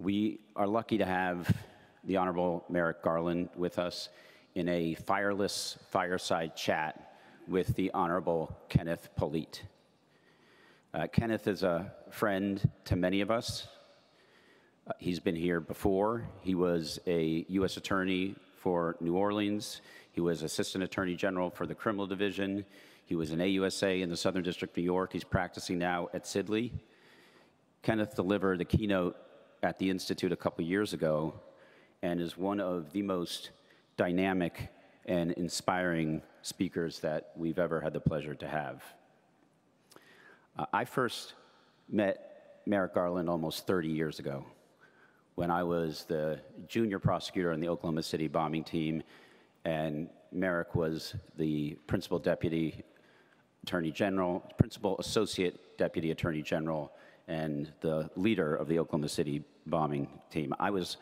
We are lucky to have the Honorable Merrick Garland with us in a fireless fireside chat with the Honorable Kenneth Polite. Uh, Kenneth is a friend to many of us. Uh, he's been here before. He was a U.S. Attorney for New Orleans. He was Assistant Attorney General for the Criminal Division. He was an AUSA in the Southern District of New York. He's practicing now at Sidley. Kenneth delivered the keynote at the Institute a couple years ago and is one of the most dynamic and inspiring speakers that we've ever had the pleasure to have. Uh, I first met Merrick Garland almost 30 years ago when I was the junior prosecutor on the Oklahoma City bombing team, and Merrick was the principal deputy attorney general, principal associate deputy attorney general, and the leader of the Oklahoma City bombing team. I was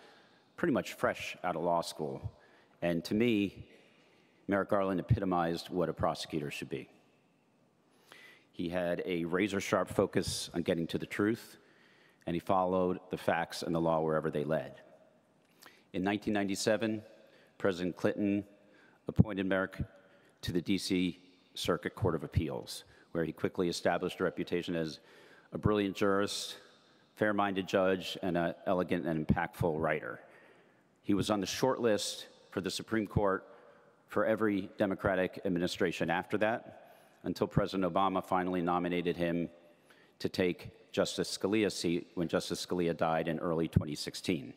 pretty much fresh out of law school, and to me, Merrick Garland epitomized what a prosecutor should be. He had a razor sharp focus on getting to the truth, and he followed the facts and the law wherever they led. In 1997, President Clinton appointed Merrick to the DC Circuit Court of Appeals, where he quickly established a reputation as a brilliant jurist, fair minded judge, and an elegant and impactful writer. He was on the short list for the Supreme Court for every Democratic administration after that, until President Obama finally nominated him to take Justice Scalia's seat when Justice Scalia died in early 2016.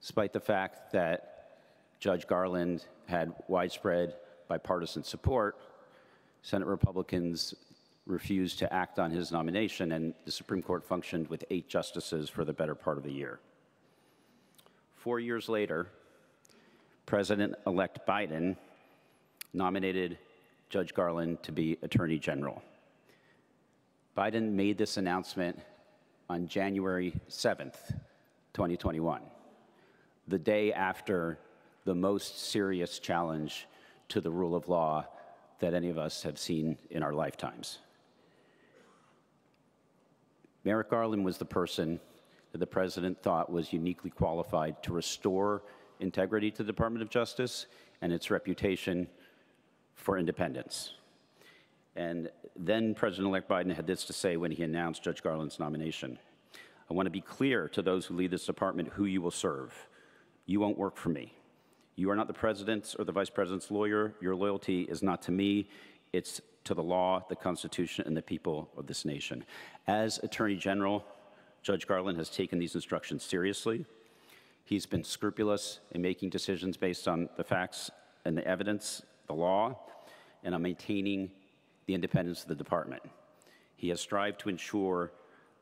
Despite the fact that Judge Garland had widespread bipartisan support, Senate Republicans refused to act on his nomination, and the Supreme Court functioned with eight justices for the better part of the year. Four years later, President elect Biden nominated Judge Garland to be Attorney General. Biden made this announcement on January 7th, 2021, the day after the most serious challenge to the rule of law that any of us have seen in our lifetimes. Merrick Garland was the person that the president thought was uniquely qualified to restore integrity to the Department of Justice and its reputation for independence. And then President elect Biden had this to say when he announced Judge Garland's nomination I want to be clear to those who lead this department who you will serve. You won't work for me. You are not the president's or the vice president's lawyer. Your loyalty is not to me, it's to the law, the Constitution, and the people of this nation. As Attorney General, Judge Garland has taken these instructions seriously. He's been scrupulous in making decisions based on the facts and the evidence, the law, and on maintaining the independence of the department. He has strived to ensure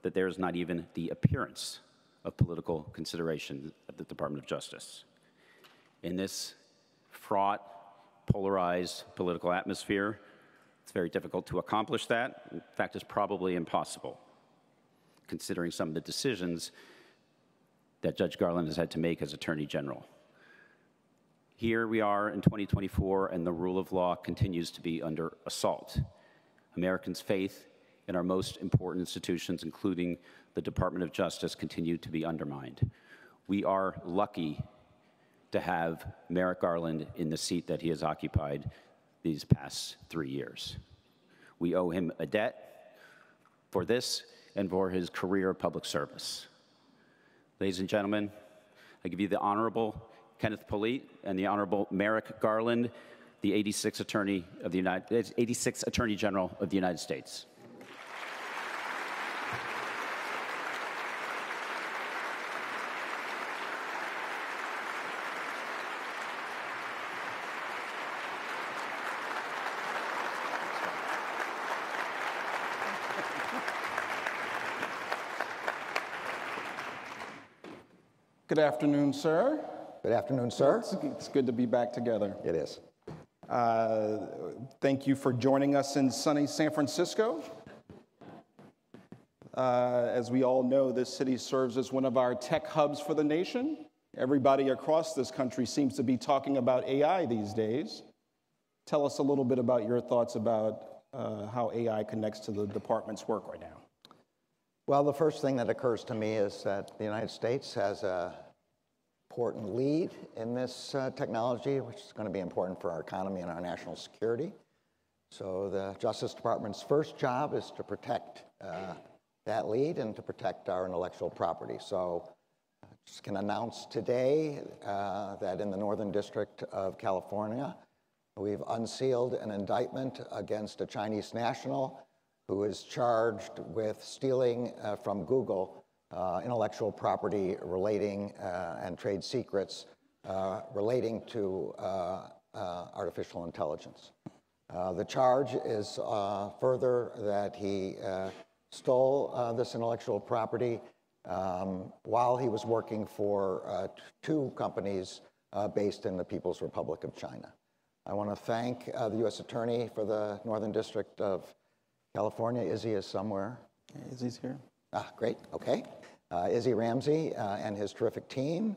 that there is not even the appearance of political consideration at the Department of Justice. In this fraught, polarized political atmosphere, it's very difficult to accomplish that. In fact, it's probably impossible, considering some of the decisions that Judge Garland has had to make as Attorney General. Here we are in 2024, and the rule of law continues to be under assault. Americans' faith in our most important institutions, including the Department of Justice, continue to be undermined. We are lucky to have Merrick Garland in the seat that he has occupied these past three years. We owe him a debt for this and for his career of public service. Ladies and gentlemen, I give you the Honorable Kenneth Polite and the Honorable Merrick Garland, the 86th Attorney of the United 86th Attorney General of the United States. Good afternoon, sir. Good afternoon, sir. It's, it's good to be back together. It is. Uh, thank you for joining us in sunny San Francisco. Uh, as we all know, this city serves as one of our tech hubs for the nation. Everybody across this country seems to be talking about AI these days. Tell us a little bit about your thoughts about uh, how AI connects to the department's work right now. Well, the first thing that occurs to me is that the United States has a important lead in this uh, technology, which is going to be important for our economy and our national security. So the Justice Department's first job is to protect uh, that lead and to protect our intellectual property. So I just can announce today uh, that in the Northern District of California, we've unsealed an indictment against a Chinese national who is charged with stealing uh, from Google uh, intellectual property relating uh, and trade secrets uh, relating to uh, artificial intelligence. the charge is further that he stole this intellectual property um, while he was working for two companies based in the People's Republic of China. I want to thank uh, the U.S. Attorney for the Northern District of California. Izzy is somewhere. Izzy's here. Ah, great. Okay. Uh, Izzy Ramsey uh, and his terrific team,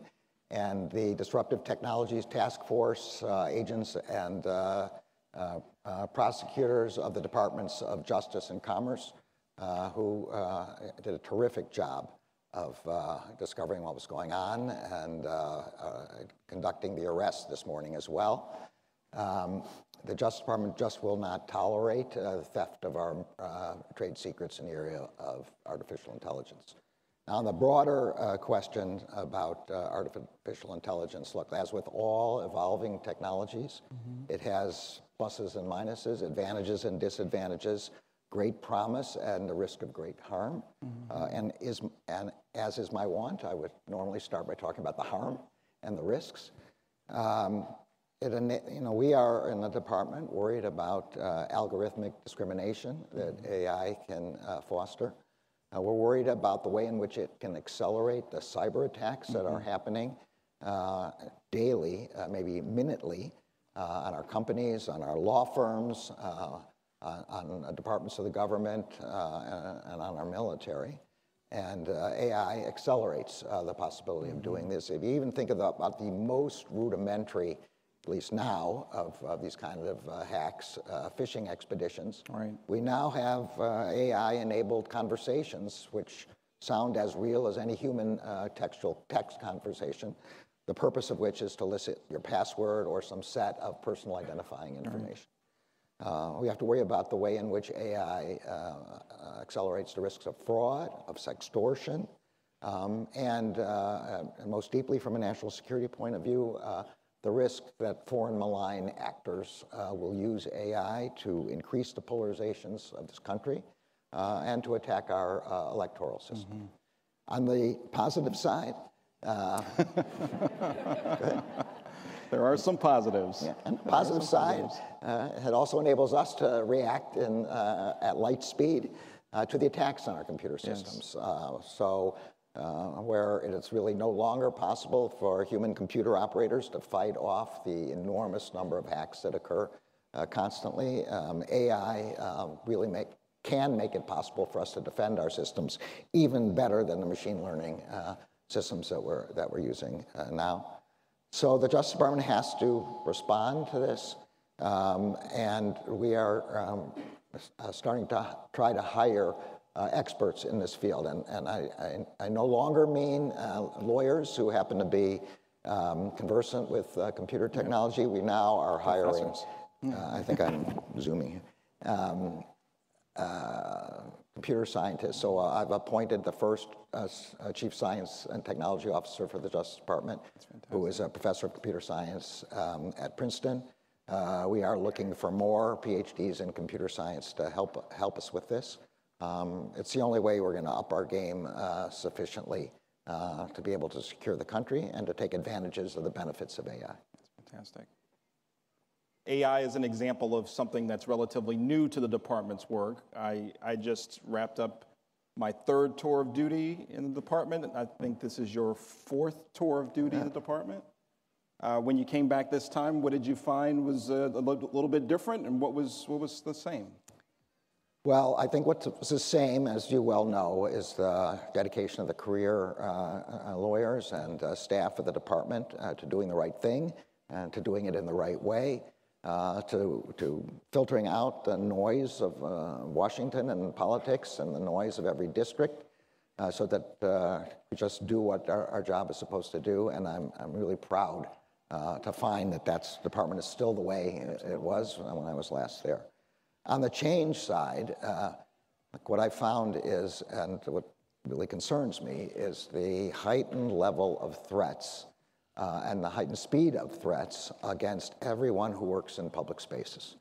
and the Disruptive Technologies Task Force agents and prosecutors of the Departments of Justice and Commerce uh, who uh, did a terrific job of uh, discovering what was going on and conducting the arrest this morning as well. Um, the Justice Department just will not tolerate uh, the theft of our uh, trade secrets in the area of artificial intelligence. Now, on the broader uh, question about artificial intelligence, look, as with all evolving technologies, mm-hmm. it has pluses and minuses, advantages and disadvantages great promise and the risk of great harm. Mm-hmm. Uh, and, is, and as is my wont, I would normally start by talking about the harm and the risks. Um, you know, we are in the department worried about uh, algorithmic discrimination that mm-hmm. AI can uh, foster. Uh, we're worried about the way in which it can accelerate the cyber attacks mm-hmm. that are mm-hmm. happening uh, daily, uh, maybe minutely, on our companies, on our law firms, on, on departments of the government uh, and on our military. And uh, AI accelerates uh, the possibility of doing this. If you even think about the most rudimentary, at least now, of, of these kind of uh, hacks, uh, phishing expeditions, right. we now have uh, AI-enabled conversations which sound as real as any human textual text conversation, the purpose of which is to elicit your password or some set of personal identifying information. Uh, we have to worry about the way in which AI uh, uh, accelerates the risks of fraud, of sextortion, um, and, uh, and, most deeply from a national security point of view, uh, the risk that foreign malign actors uh, will use AI to increase the polarizations of this country and to attack our electoral system. Mm-hmm. On the positive side, There are some positives. Yeah, and the positive side, uh, it also enables us to react in, uh, at light speed uh, to the attacks on our computer systems. Yes. Uh, so, uh, where it's really no longer possible for human computer operators to fight off the enormous number of hacks that occur uh, constantly, um, AI um, really make, can make it possible for us to defend our systems even better than the machine learning systems that we're, that we're using now. So the Justice Department has to respond to this, um, and we are um, uh, starting to try to hire uh, experts in this field. And, and I, I, I no longer mean uh, lawyers who happen to be um, conversant with uh, computer technology. We now are hiring, uh, I think I'm zooming, um, uh, computer scientists. So uh, I've appointed the first uh, uh, chief science and technology officer for the Justice Department, who is a professor of computer science um, at Princeton. Uh, we are looking for more PhDs in computer science to help help us with this. Um, it's the only way we're going to up our game uh, sufficiently uh, to be able to secure the country and to take advantages of the benefits of AI. That's fantastic. AI is an example of something that's relatively new to the department's work. I, I just wrapped up my third tour of duty in the department. I think this is your fourth tour of duty yeah. in the department. Uh, when you came back this time, what did you find was uh, a little bit different, and what was, what was the same? Well, I think what's the same, as you well know, is the dedication of the career uh, uh lawyers and uh, staff of the department uh, to doing the right thing and to doing it in the right way uh, to, to filtering out the noise of uh, Washington and politics and the noise of every district, so that we just do what our, our, job is supposed to do. And I'm, I'm really proud to find that that department is still the way it was when I was last there. On the change side, uh, what I found is, and what really concerns me, is the heightened level of threats uh, and the heightened speed of threats against everyone who works in public spaces,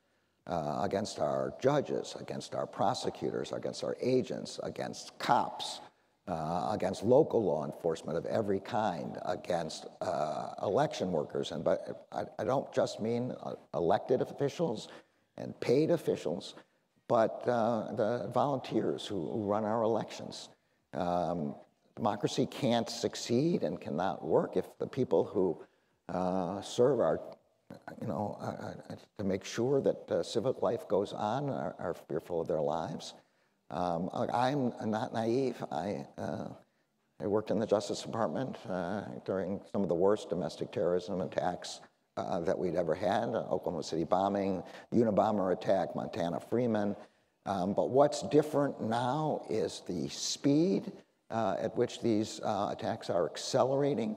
uh, against our judges, against our prosecutors, against our agents, against cops, uh, against local law enforcement of every kind, against uh, election workers. And but I, I don't just mean uh, elected officials and paid officials, but uh, the volunteers who, who, run our elections. Um, democracy can't succeed and cannot work if the people who uh, serve our, you know, uh, to make sure that civic life goes on are, are fearful of their lives. Um, I'm not naive. I, uh, I worked in the Justice Department uh, during some of the worst domestic terrorism attacks uh, that we'd ever had uh, Oklahoma City bombing, Unabomber attack, Montana Freeman. Um, but what's different now is the speed uh, at which these uh, attacks are accelerating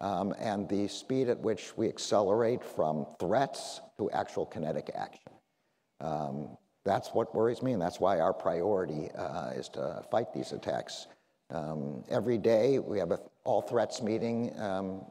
um, and the speed at which we accelerate from threats to actual kinetic action. Um, that's what worries me, and that's why our priority uh, is to fight these attacks. Um, every day we have an all threats meeting um,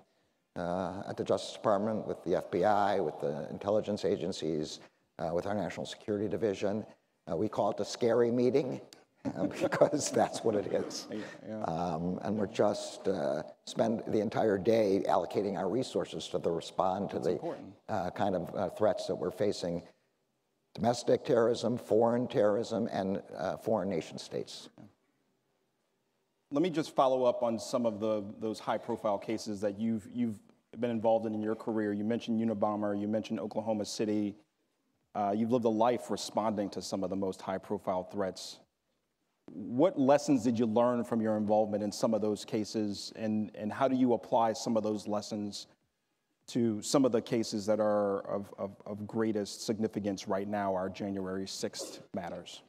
uh, at the Justice Department with the FBI, with the intelligence agencies, uh, with our National Security Division. Uh, we call it the scary meeting because that's what it is. Yeah. Um, and we're just uh, spend the entire day allocating our resources to the respond to that's the uh, kind of threats that we're facing domestic terrorism, foreign terrorism, and uh, foreign nation states. Let me just follow up on some of the, those high profile cases that you've, you've been involved in in your career. You mentioned Unabomber, you mentioned Oklahoma City. Uh, you've lived a life responding to some of the most high profile threats. What lessons did you learn from your involvement in some of those cases, and, and how do you apply some of those lessons to some of the cases that are of, of, of greatest significance right now, our January 6th matters?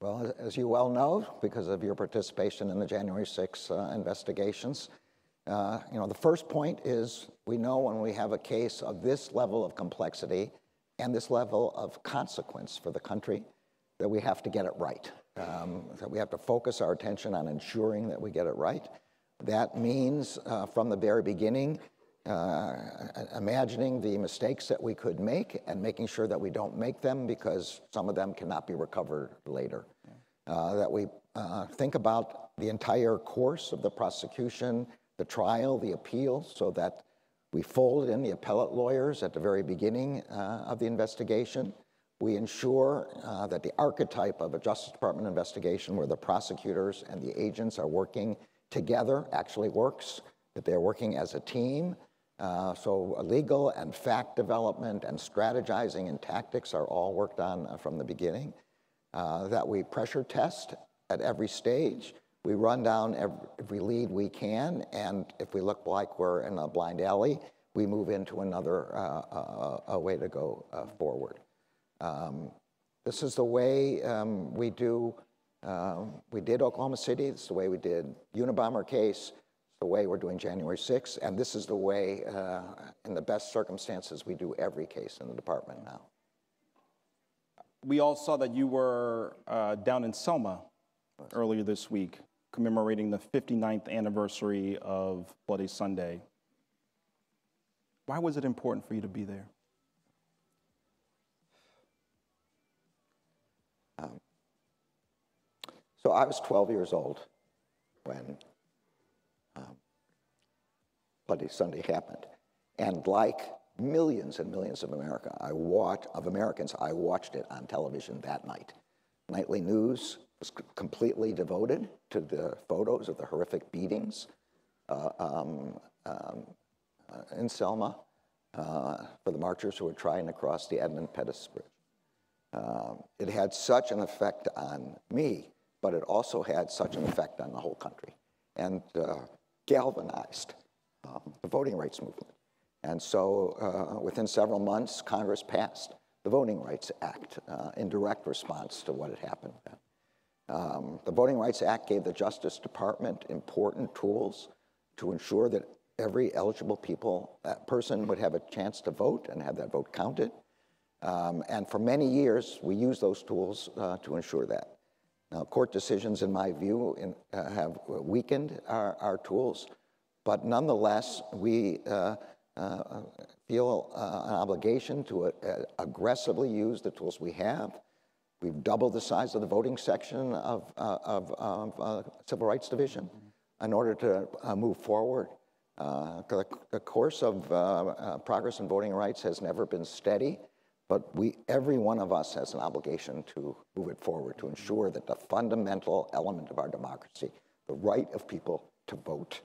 Well, as you well know, because of your participation in the January 6 uh, investigations, uh, you know, the first point is we know when we have a case of this level of complexity and this level of consequence for the country that we have to get it right. Um, that we have to focus our attention on ensuring that we get it right. That means uh, from the very beginning uh, imagining the mistakes that we could make and making sure that we don't make them because some of them cannot be recovered later. Uh, that we uh, think about the entire course of the prosecution, the trial, the appeal, so that we fold in the appellate lawyers at the very beginning uh, of the investigation. We ensure uh, that the archetype of a Justice Department investigation, where the prosecutors and the agents are working together, actually works, that they're working as a team, uh, so legal and fact development and strategizing and tactics are all worked on uh, from the beginning. Uh, that we pressure test at every stage. We run down every, every, lead we can, and if we look like we're in a blind alley, we move into another uh, uh, way to go forward. Um, this is the way um, we do. Um, we did Oklahoma City. This is the way we did Unabomber case the way we're doing January 6th, and this is the way, uh, in the best circumstances, we do every case in the department now. We all saw that you were uh, down in Selma earlier this week, commemorating the 59th anniversary of Bloody Sunday. Why was it important for you to be there? Um, so I was 12 years old when Bloody Sunday happened. And like millions and millions of America, I of Americans, I watched it on television that night. Nightly news was completely devoted to the photos of the horrific beatings uh, um, um, uh, in Selma uh, for the marchers who were trying to cross the Edmund Pettus Bridge. Um, it had such an effect on me, but it also had such an effect on the whole country. And uh, galvanized um, the voting rights movement. And so uh, within several months, Congress passed the Voting Rights Act uh, in direct response to what had happened. Um, the Voting Rights Act gave the Justice Department important tools to ensure that every eligible people, uh, person would have a chance to vote and have that vote counted. Um, and for many years, we used those tools uh, to ensure that. Now, court decisions, in my view, in, uh, have weakened our, our, tools, but nonetheless, we uh, uh feel uh, an obligation to uh, aggressively use the tools we have. We've doubled the size of the voting section of, of, of Civil Rights Division in order to move forward. The, the, course of progress in voting rights has never been steady. But we, every one of us has an obligation to move it forward, to ensure that the fundamental element of our democracy, the right of people to vote,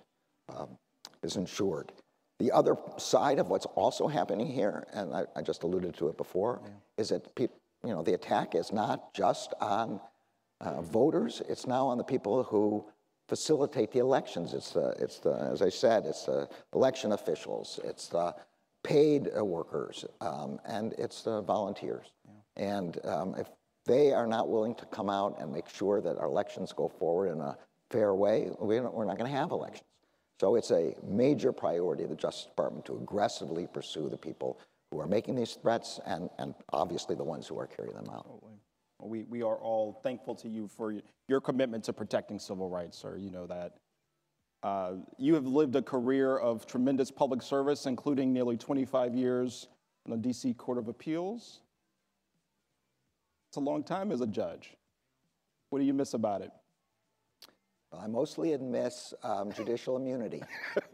um, is insured. The other side of what's also happening here, and I, I just alluded to it before, yeah. is that you know, the attack is not just on uh, voters, it's now on the people who facilitate the elections. It's the, it's the, as I said, it's the election officials, it's the paid workers, um, and it's the volunteers. Yeah. And um, if they are not willing to come out and make sure that our elections go forward in a fair way, we are not going to have elections. So it's a major priority of the Justice Department to aggressively pursue the people who are making these threats and, and obviously the ones who are carrying them out. We, we are all thankful to you for your commitment to protecting civil rights, sir. You know that. Uh, you have lived a career of tremendous public service, including nearly 25 years in the DC Court of Appeals. It's a long time as a judge. What do you miss about it? I mostly miss um, judicial immunity.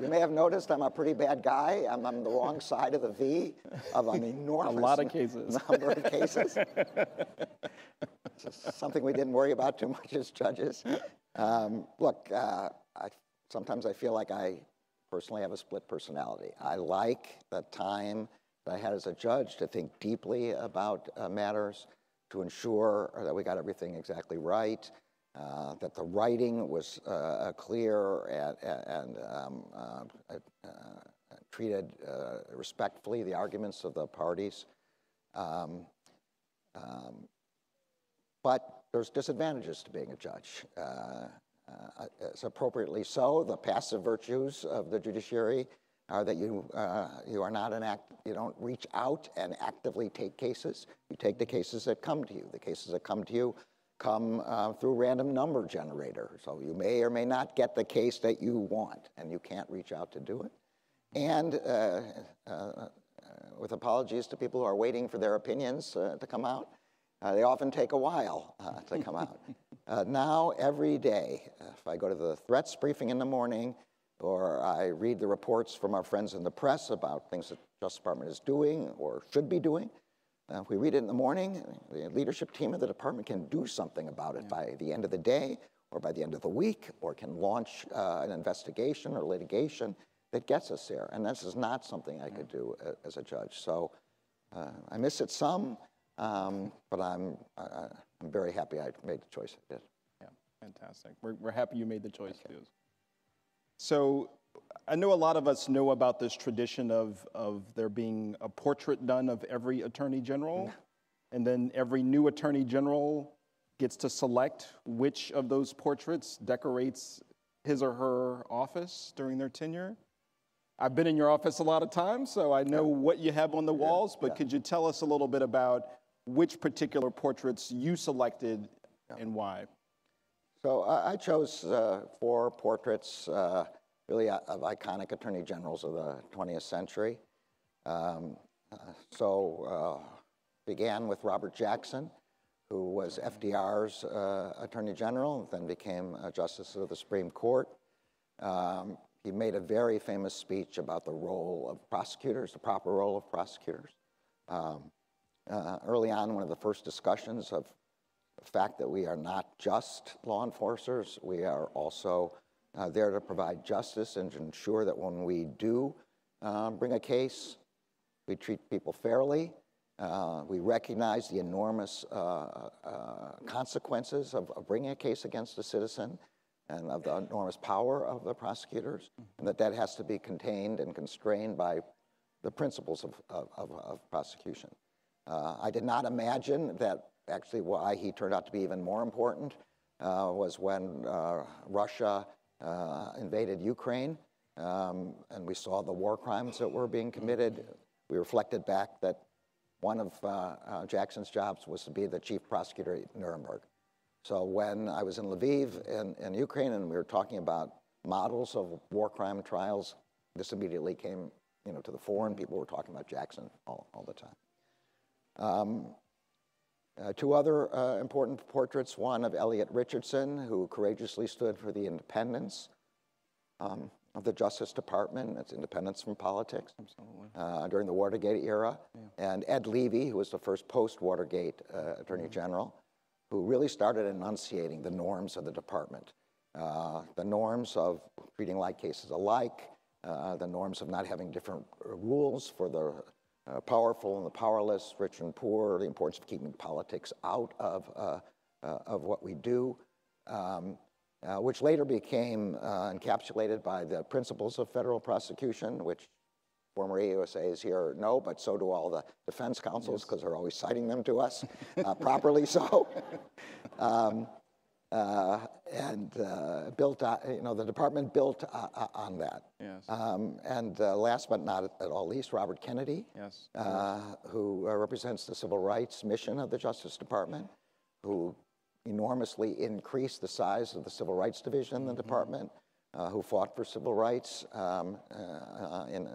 you may have noticed I'm a pretty bad guy. I'm on the wrong side of the V of an enormous a lot of cases. number of cases. something we didn't worry about too much as judges. Um, look, uh, I, sometimes I feel like I personally have a split personality. I like the time that I had as a judge to think deeply about uh, matters, to ensure that we got everything exactly right, uh, that the writing was uh, clear and, and um, uh, uh, treated respectfully the arguments of the parties. Um, um, but there's disadvantages to being a judge. Uh, uh, appropriately so. The passive virtues of the judiciary are that you, uh, you are not an act, you don't reach out and actively take cases. You take the cases that come to you. The cases that come to you come uh, through random number generator. So you may or may not get the case that you want, and you can't reach out to do it. And uh, uh, with apologies to people who are waiting for their opinions to come out, uh, they often take a while uh, to come out. Uh, now, every day, if I go to the threats briefing in the morning, or I read the reports from our friends in the press about things that the Justice Department is doing or should be doing, uh, we read it in the morning, the leadership team of the department can do something about it yeah. by the end of the day or by the end of the week, or can launch uh, an investigation or litigation that gets us there. And this is not something I could do uh, as a judge. So I miss it some. Um, but I'm, I'm very happy I made the choice I did. Yeah, fantastic. We're, we're happy you made the choice, okay. So I know a lot of us know about this tradition of, of there being a portrait done of every attorney general, mm-hmm. and then every new attorney general gets to select which of those portraits decorates his or her office during their tenure. I've been in your office a lot of times, so I know what you have on the walls, but could you tell us a little bit about which particular portraits you selected yeah. and why. So uh, I chose uh, four portraits, uh, really, uh, of iconic attorney generals of the 20th century. Um, uh, so uh, began with Robert Jackson, who was FDR's attorney general, and then became a justice of the Supreme Court. Um, he made a very famous speech about the role of prosecutors, the proper role of prosecutors. Um, uh, early on, one of the first discussions of fact that we are not just law enforcers, we are also uh, there to provide justice and to ensure that when we do uh, bring a case, we treat people fairly. Uh, we recognize the enormous uh, uh, consequences of, of, bringing a case against a citizen and of the enormous power of the prosecutors, and that that has to be contained and constrained by the principles of, of, of prosecution. Uh, I did not imagine that actually why he turned out to be even more important uh, was when uh, Russia uh, invaded Ukraine um, and we saw the war crimes that were being committed. We reflected back that one of uh, uh, Jackson's jobs was to be the chief prosecutor at Nuremberg. So when I was in Lviv in, in Ukraine and we were talking about models of war crime trials, this immediately came you know, to the fore, and people were talking about Jackson all, all the time. Um, uh, two other uh, important portraits one of Elliot Richardson, who courageously stood for the independence um, of the Justice Department, its independence from politics uh, during the Watergate era, yeah. and Ed Levi, who was the first post Watergate uh, Attorney mm-hmm. General, who really started enunciating the norms of the department. Uh, the norms of treating like cases alike, uh, the norms of not having different rules for the uh, powerful and the powerless, rich and poor, the importance of keeping politics out of, uh, uh of what we do, um, uh, which later became encapsulated by the principles of federal prosecution, which former AUSAs here know, but so do all the defense counsels because yes. they're always citing them to us, properly so. Um, uh, and uh, built, uh, you know, the department built uh, uh, on that. Yes. Um, and uh, last but not at all least, Robert Kennedy, yes. who represents the civil rights mission of the Justice Department, who enormously increased the size of the civil rights division in the mm-hmm. department, who fought for civil rights um, in,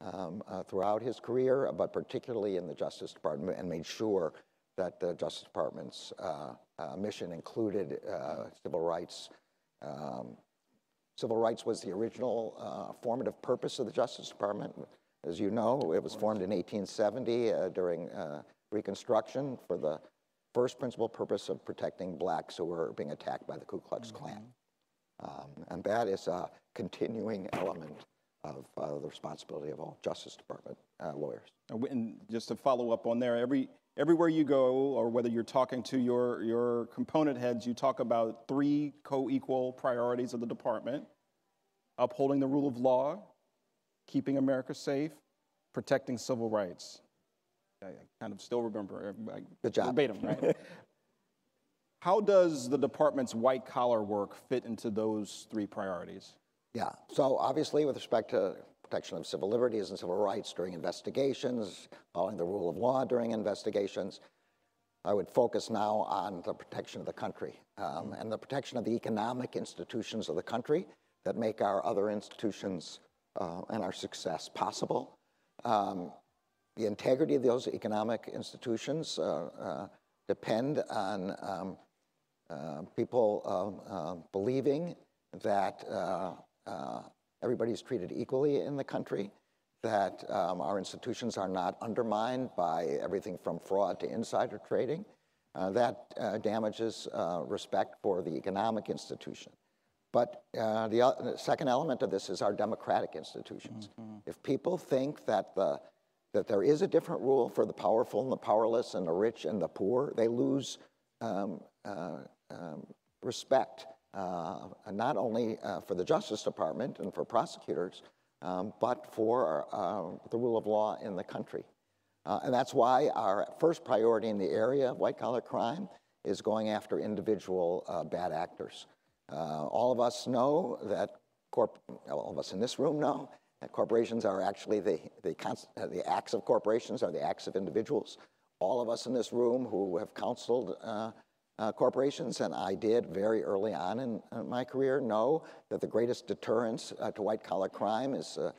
um, throughout his career, but particularly in the Justice Department, and made sure that the Justice Department's uh, uh, mission included uh, civil rights. Um, civil rights was the original uh, formative purpose of the Justice Department. As you know, it was formed in 1870 uh, during uh, Reconstruction for the first principal purpose of protecting blacks who were being attacked by the Ku Klux Klan. Um, and that is a continuing element of uh, the responsibility of all Justice Department uh, lawyers. And just to follow up on there, every everywhere you go, or whether you're talking to your, your component heads, you talk about three co equal priorities of the department upholding the rule of law, keeping America safe, protecting civil rights. I kind of still remember uh, Good job. verbatim, right? How does the department's white collar work fit into those three priorities? Yeah, so obviously, with respect to protection of civil liberties and civil rights during investigations, following the rule of law during investigations. I would focus now on the protection of the country um, and the protection of the economic institutions of the country that make our other institutions uh, and our success possible. Um, the integrity of those economic institutions uh, uh, depend on um, uh, people um, uh, believing that uh, everybody's treated equally in the country, that um, our institutions are not undermined by everything from fraud to insider trading. Uh, that uh, damages uh, respect for the economic institution. But uh, the, the, second element of this is our democratic institutions. Mm-hmm. If people think that, the, that there is a different rule for the powerful and the powerless and the rich and the poor, they lose um, uh, um, respect not only uh, for the Justice Department and for prosecutors, um, but for uh, the rule of law in the country. Uh, and that's why our first priority in the area of white collar crime is going after individual uh, bad actors. Uh, all of us know that, all of us in this room know that corporations are actually the, the, the acts of corporations are the acts of individuals. All of us in this room who have counseled uh, corporations, and I did very early on in, in, my career know that the greatest deterrence uh, to white collar crime is uh,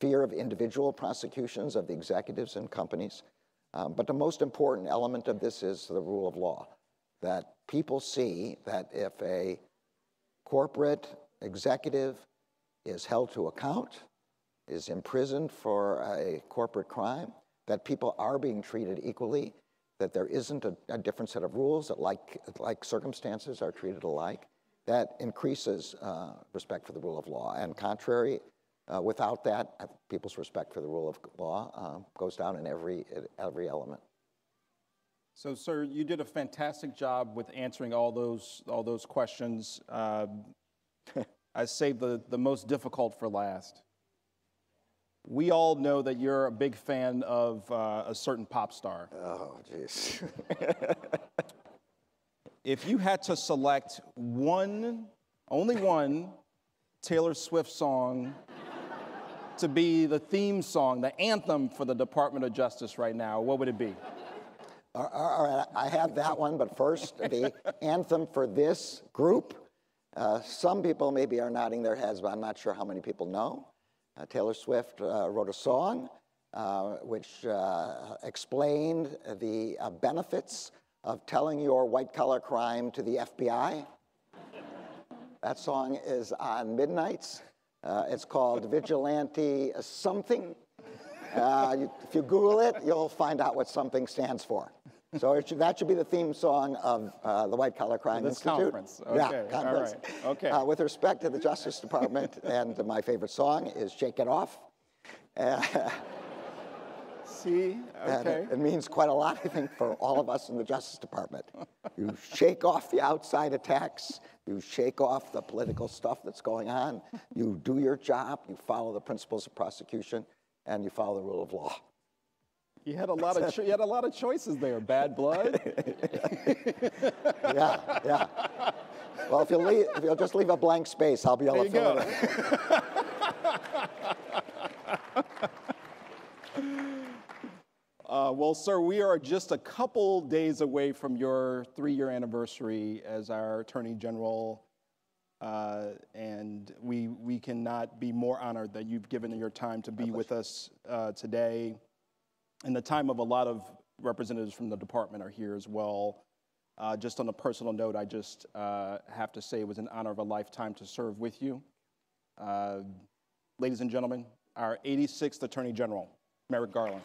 fear of individual prosecutions of the executives and companies. Um, but the most important element of this is the rule of law that people see that if a corporate executive is held to account, is imprisoned for a corporate crime, that people are being treated equally that there isn't a, a different set of rules, that like, like circumstances are treated alike, that increases uh, respect for the rule of law. And contrary, uh, without that, uh, people's respect for the rule of law uh, goes down in every, every element. So, sir, you did a fantastic job with answering all those, all those questions. Uh, I saved the, the most difficult for last. We all know that you're a big fan of uh, a certain pop star. Oh, jeez. If you had to select one, only one, Taylor Swift song to be the theme song, the anthem for the Department of Justice right now, what would it be? All all right, I have that one, but first, the anthem for this group. Uh, some people maybe are nodding their heads, but I'm not sure how many people know. Uh, Taylor Swift uh, wrote a song uh, which uh, explained the uh, benefits of telling your white collar crime to the FBI. That song is on Midnights. Uh, it's called Vigilante Something. If you Google it, you'll find out what something stands for. So it should, that should be the theme song of uh, the White Collar Crime This Institute. conference. Yeah, Okay, all conference. right, okay. Uh, with respect to the Justice Department, and my favorite song is "Shake It Off." See? Okay. it, it means quite a lot, I think, for all of us in the Justice Department. You shake off the outside attacks, you shake off the political stuff that's going on, you do your job, you follow the principles of prosecution, and you follow the rule of law. You had a lot of cho- you had a lot of choices there. Bad blood. Yeah, yeah. Well, if you'll, leave, if you'll just leave a blank space, I'll be able There to fill it in. Uh, well, sir, we are just a couple days away from your three-year anniversary as our Attorney General, uh, and we we cannot be more honored that you've given your time to be with us uh, today. And the time of a lot of representatives from the department are here as well. Uh, just on a personal note, I just uh, have to say it was an honor of a lifetime to serve with you. Uh, ladies and gentlemen, our 86th Attorney General, Merrick Garland.